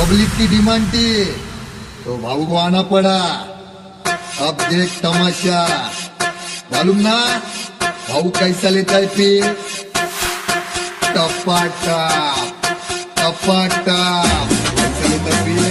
Public की demand थी तो भाऊ को आना पड़ा। अब देख तमाशा। मालूम ना, भाऊ कैसा लेता है फिर टपाटा टपाटा। कैसा लेता है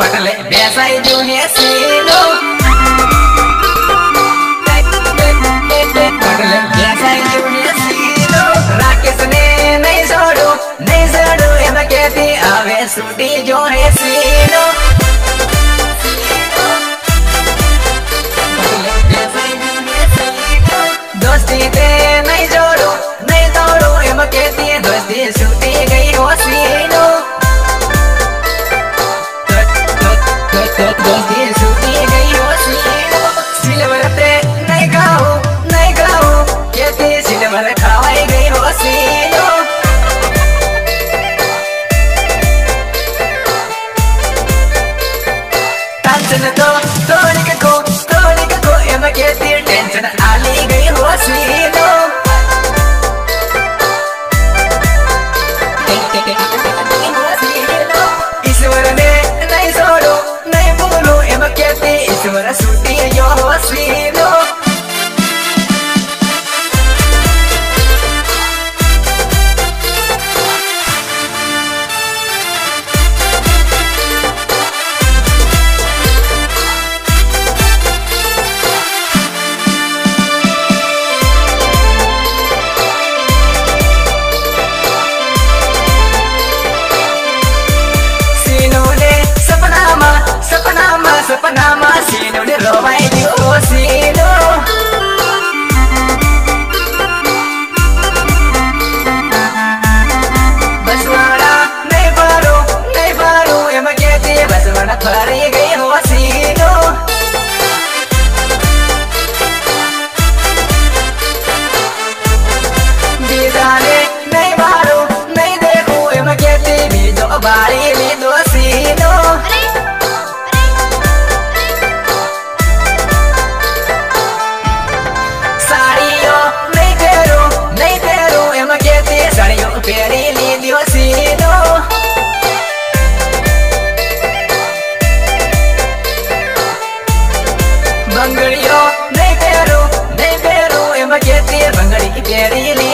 पटले बेसाई जो है सीनो। पटले बेसाई जो है सीनो। राकेश ने नहीं छोड़ो नहीं छोड़ो ये कहती आवे सूटी जो है मरे खड़ा ಬಂಗಳಿಯೋ ನೈ ಬೇರು ನೈ ಬೇರು ಎಂಬ ಕೇತಿಯ ಬಂಗಳಿಗೆ ಬೇರೆಯಲಿ